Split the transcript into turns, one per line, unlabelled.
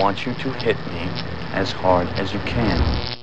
want you to hit me as hard as you can.